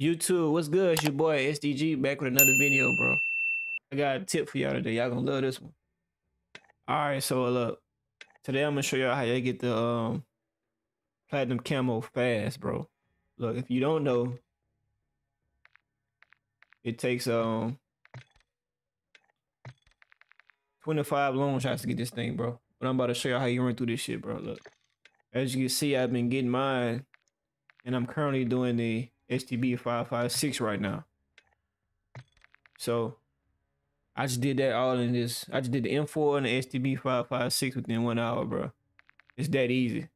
YouTube, what's good? It's your boy SDG back with another video, bro. I got a tip for y'all today. Y'all gonna love this one. All right, so look, today I'm gonna show y'all how you get the um platinum camo fast, bro. Look, if you don't know, it takes um 25 long shots to get this thing, bro. But I'm about to show y'all how you run through this shit, bro. Look. As you can see, I've been getting mine, and I'm currently doing the STB 556 right now. So I just did that all in this. I just did the M4 and the STB 556 within one hour, bro. It's that easy.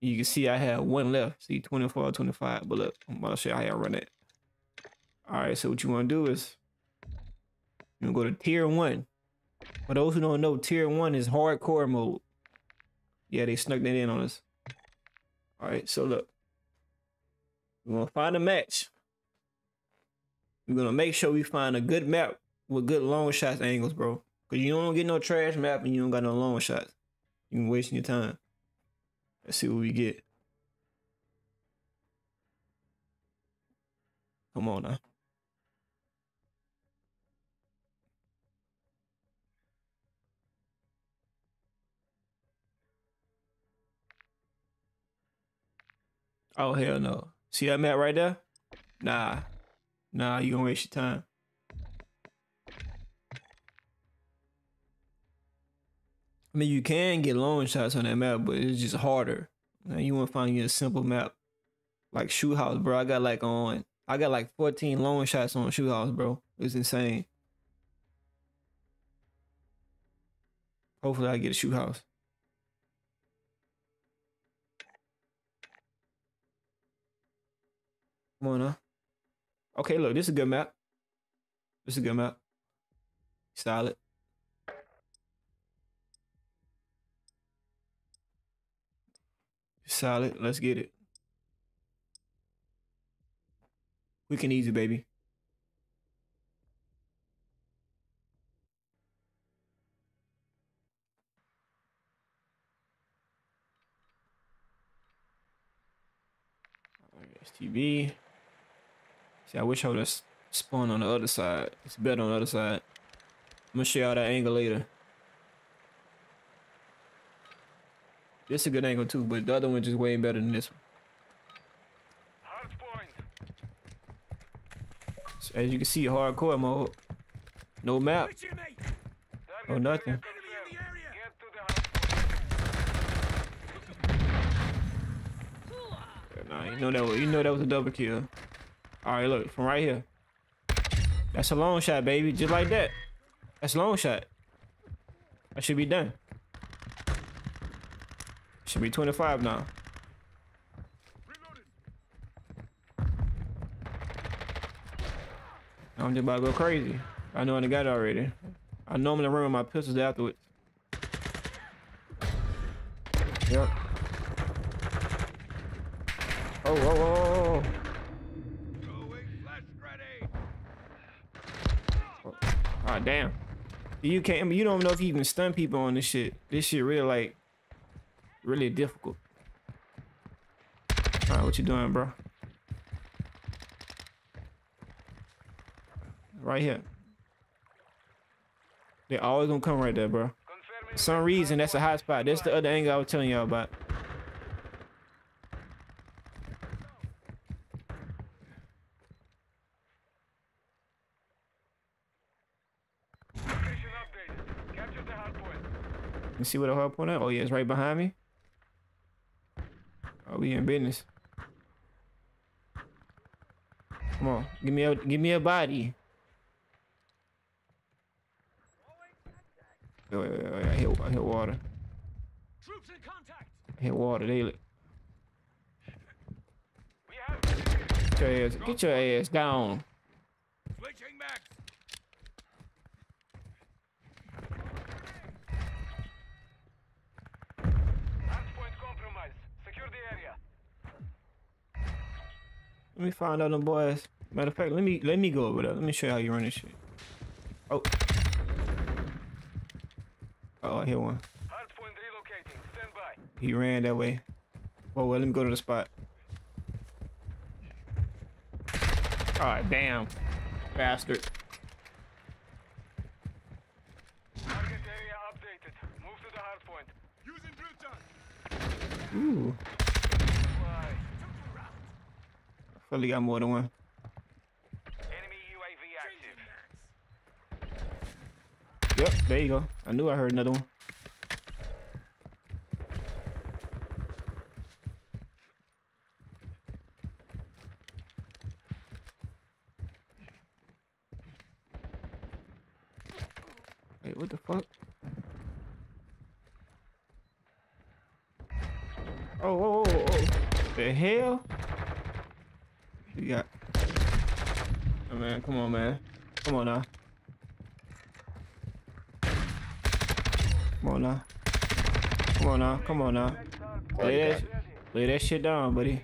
You can see I have one left. See, 24, 25. But look, I'm about to show you how I run it. All right, so what you want to do is you go to tier one. For those who don't know, tier one is hardcore mode. Yeah, they snuck that in on us. All right, so look. We're gonna find a match. We're gonna make sure we find a good map with good long shots angles, bro. Cause you don't get no trash map and you don't got no long shots. You can wasting your time. Let's see what we get. Come on now. Oh hell no. See that map right there? Nah. Nah, you gonna waste your time. I mean, you can get long shots on that map, but it's just harder. Now you want to find you a simple map like Shoot House, bro. I got like on, I got like 14 long shots on Shoot House, bro. It's insane. Hopefully, I get a Shoot House. Come on now. Okay, look, this is a good map. This is a good map. Solid. Solid. Let's get it. Quick and easy, baby. STB. See, I wish I would have spawned on the other side. It's better on the other side. I'm gonna show y'all that angle later. This is a good angle too, but the other one's just way better than this one. So as you can see, hardcore mode. No map. No oh, nothing. Nah, you know that was, you know that was a double kill. All right, look from right here. That's a long shot, baby. Just like that. That's a long shot. I should be done. Should be 25 now. I'm just about to go crazy. I know I got it already. I normally run with my pistols afterwards. Yep. Oh, oh, oh, oh. Ah, oh, damn. You can't, you don't know if you even stun people on this shit. This shit really like, really difficult. All right, what you doing, bro? Right here. They always gonna come right there, bro. For some reason, that's a hot spot. That's the other angle I was telling y'all about. Me see where the hard point at. Oh yeah, it's right behind me. Oh, we in business. Come on, give me a give me a body. Wait, wait, wait, wait. I hit, I hit water. Troops in contact. I hit water. They look. Get your ass, get your ass down. Switching back. Let me find out them boys. Matter of fact, let me let me go over there. Let me show you how you run this shit. Oh. Oh, I hit one. He ran that way. Oh well, let me go to the spot. Alright, damn. Bastard. Target area updated. Move to the hard point. Using drill gun. Ooh. Fly. He got more than one. Enemy UAV active. Yep, there you go. I knew I heard another one. Wait, what the fuck? Oh, whoa, whoa, whoa, whoa. The hell? Got. Oh, man, come on, man. Come on now. Come on now. Come on now. Come on now. Lay that, lay that shit down, buddy.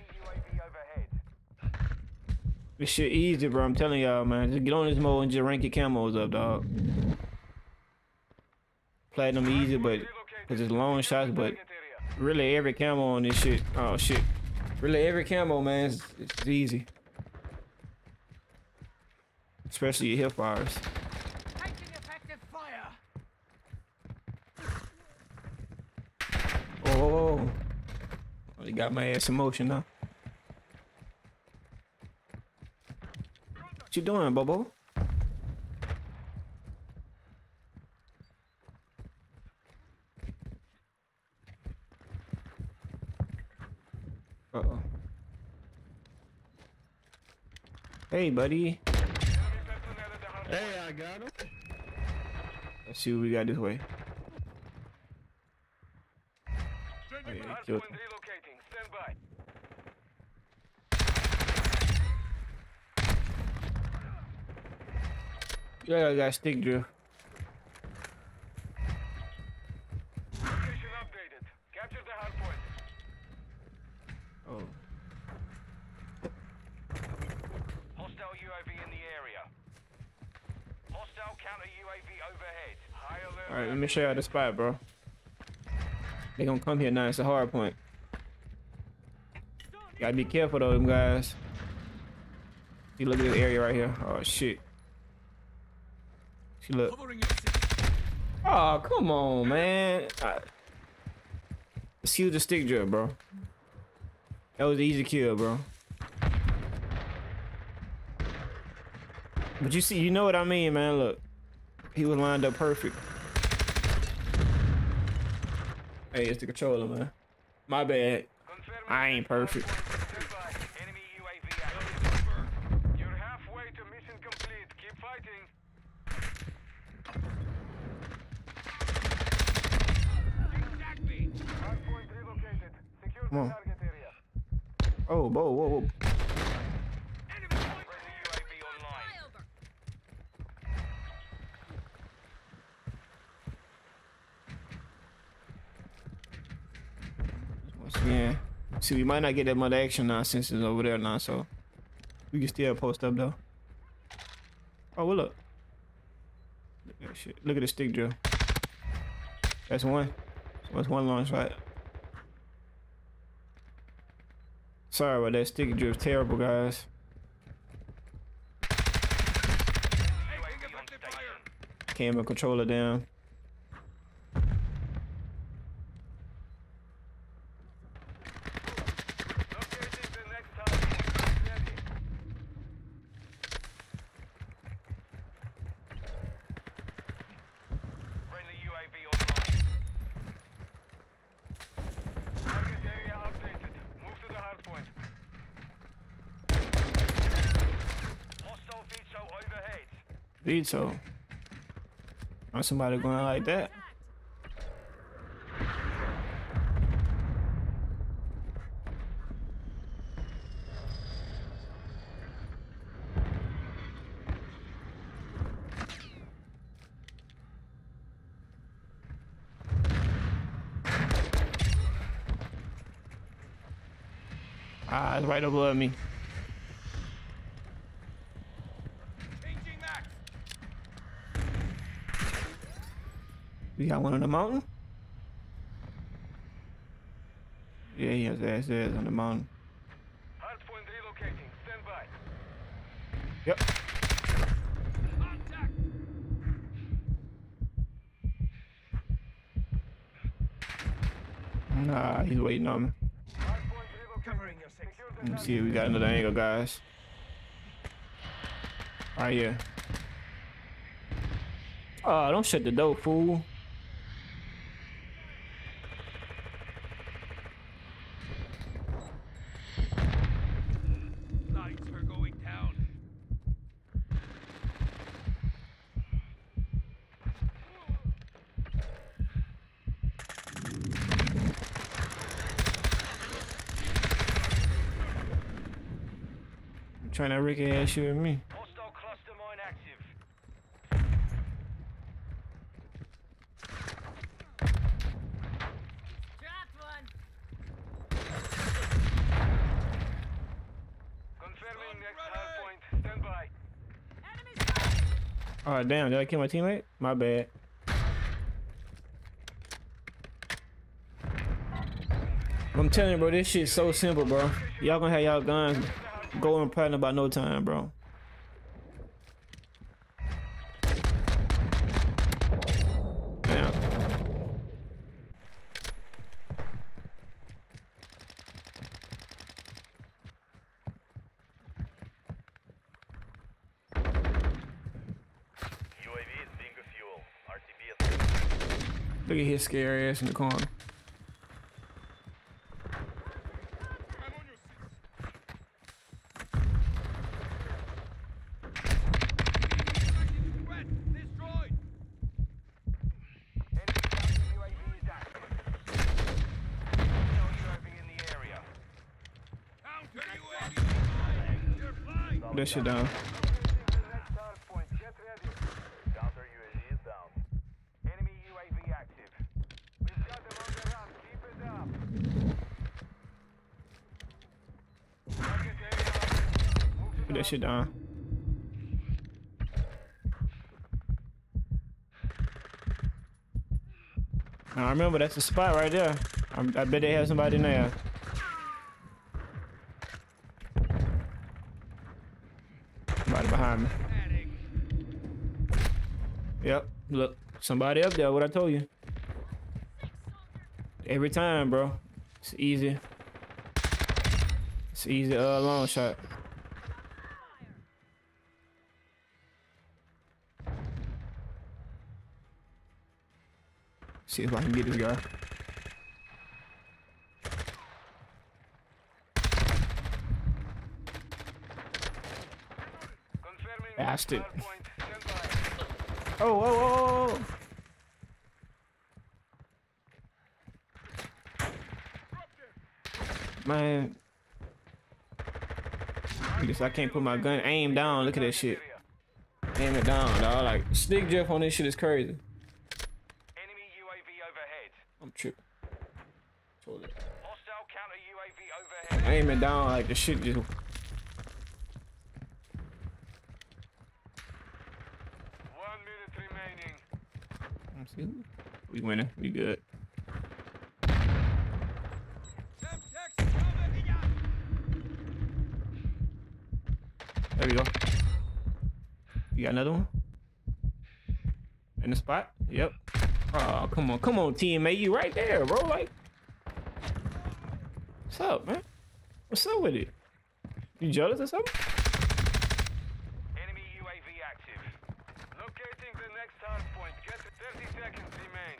This shit easy, bro. I'm telling y'all, man. Just get on this mode and just rank your camos up, dog. Platinum easy, but because it's long shots, but really every camo on this shit. Oh shit. Really every camo, man, it's, it's easy. Especially your hip fires. Taking effective fire. Oh, you got my ass in motion now. What you doing, Bobo? Uh oh. Hey, buddy. Enemy personnel at the hard Hey, I got him. Let's see what we got this way. Oh, yeah, Hard killed him. relocating. Stand by. Yeah, I got stick drift. Location updated. Capture the hard point. Oh. Hostile UAV in the area. Hostile counter UAV overhead. High alert. All right, let me show y'all the spot, bro. They gonna come here now. It's a hard point. Gotta be careful though, them guys. You look at this area right here. Oh shit. She look. Oh, come on, man. I... Let's the stick drift, bro. That was easy kill, bro. But you see, you know what I mean, man. Look, he was lined up perfect. Hey, it's the controller, man. My bad. I ain't perfect. Stand by. Enemy UAV active. You're halfway to mission complete. Keep fighting. Hard point relocated. Secure Come on. the target area. Oh, whoa, whoa, whoa. See, we might not get that much action now since it's over there now, so we can still post up though. Oh, well, look. Look at shit. Look at the stick drift. That's one. That's one long shot. Sorry about that stick drift. Terrible, guys. Camera controller down. Locating the next target. Ready. Friendly UAV online. Target area updated. Move to the hard point. Hostile VTOL overhead. Veto. Or somebody going like that. Ah, it's right above me. We got one on the mountain? Yeah, he has ass ass on the mountain. Hard point relocating. Stand by. Yep. Contact. Nah, he's waiting on me. Covering your six. Let me see if we got another angle, guys. Right here. Oh, don't shut the door, fool. Lights are going down. I'm trying to Ricky ass shoot at me. Hostile cluster mine active. Dropped one. Confirming next hard point. Stand by. Enemy spotted. Oh damn, did I kill my teammate? My bad. I'm telling you, bro, this shit's so simple, bro. Y'all gonna have y'all guns going platinum by no time, bro. Damn. UAV is bingo fuel. RTB is Look at his scary ass in the corner. I'm on your six. Threat destroyed. Enemy counter UAV is active. Hostile UAV in the area. Counter UAV flying. They're flying. Put that shit down. Next hard point. Get ready. Counter UAV is down. Enemy UAV active. We've got them on the run. Keep it up. Target area. Move to Put that shit down. Now remember, that's the spot right there. I'm, I bet they have somebody in there. Somebody behind me. Attic. Yep. Look, somebody up there. What I told you. Every time, bro. It's easy. It's easy. Uh, long shot. See if I can get this guy. Confirming Bastard. next hard point. Stand by. Oh, oh, oh, oh, oh. Man. I guess I can't put my gun aim down. Look at that shit. Aim it down, dog. Like, stick drift on this shit is crazy. Enemy UAV overhead. I'm tripping. Hold it. Hostile counter UAV overhead. Aim it down like the shit just. One minute remaining. We winning. We good. There we go. You got another one? In the spot? Yep. Oh, come on. Come on, teammate. You right there, bro. Like, what's up, man? What's up with it? You jealous or something? Enemy UAV active. Locating the next hard point. Get to 30 seconds remain.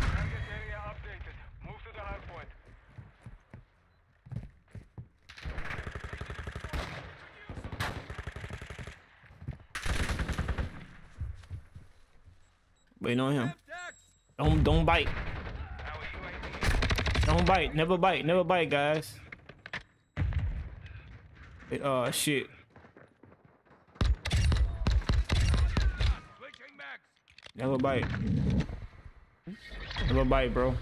Target area updated. Move to the hard point. Waiting on him. Don't don't bite. Don't bite. Never bite. Never bite, guys. It, uh, shit. Never bite. Never bite, bro.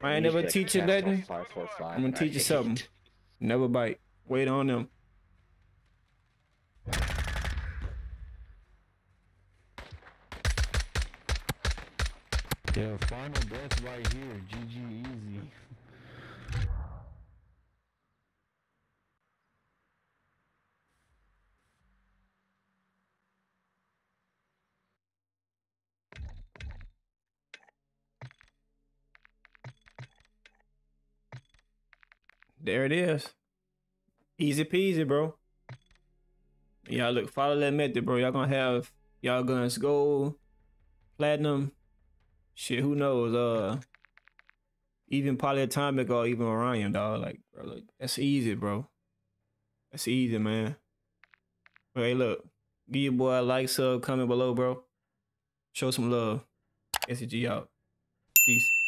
I ain't never teach you nothing. Five, four, five, I'm gonna teach you something. Never bite. Wait on them. Yeah, final death right here. GG easy. There it is. Easy peasy, bro. Y'all look, follow that method, bro. Y'all gonna have y'all guns gold, platinum, shit. Who knows? Uh, even polyatomic or even Orion, dog. Like, bro, look, that's easy, bro. That's easy, man. But hey, look, give your boy a like, sub, comment below, bro. Show some love. SG out. Peace.